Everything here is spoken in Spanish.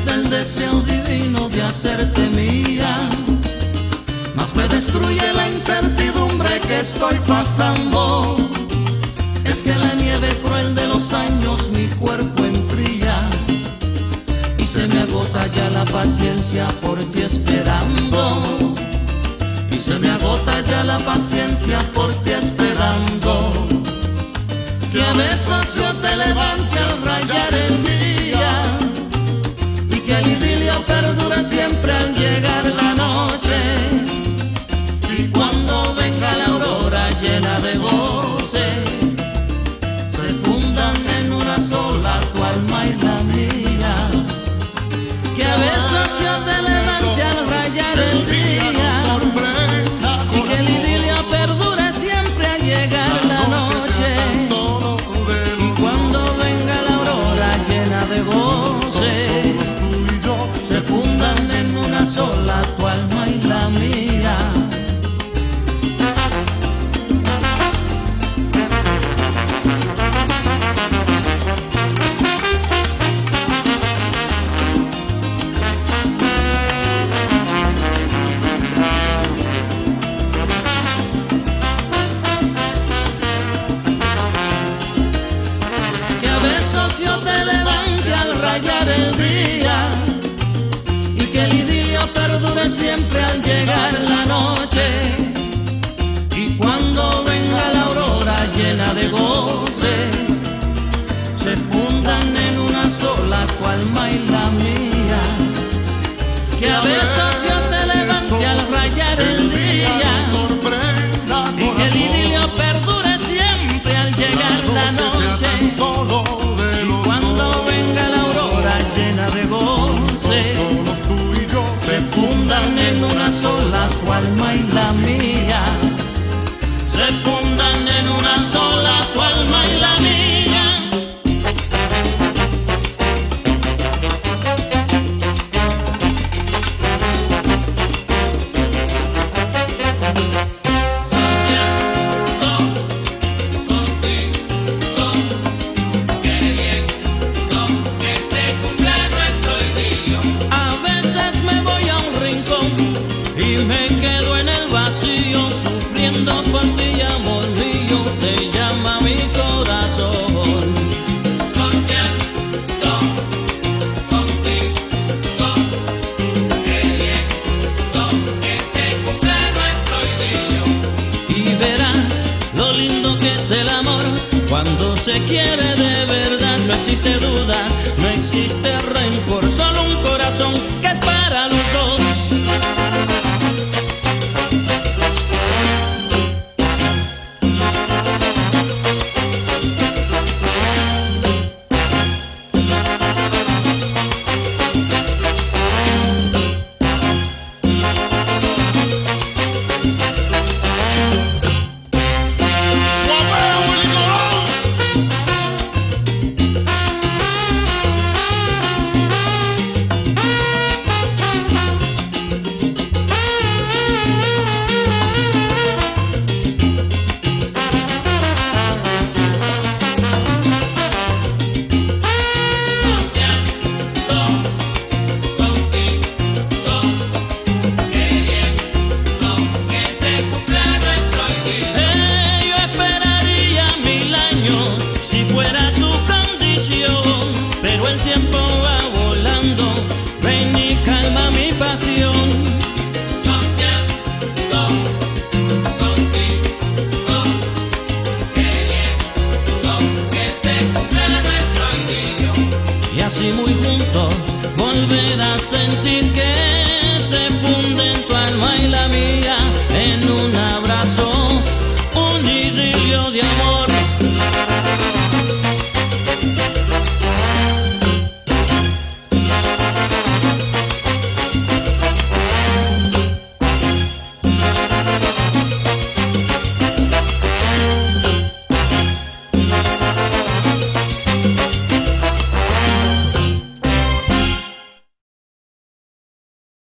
siente el deseo divino de hacerte mía, más me destruye la incertidumbre que estoy pasando. Es que la nieve cruel de los años mi cuerpo enfría y se me agota ya la paciencia por ti esperando. Y se me agota ya la paciencia por ti esperando. Que a veces yo te levanto siempre al llegar te levante al rayar el día y que el día quiere tiempo va.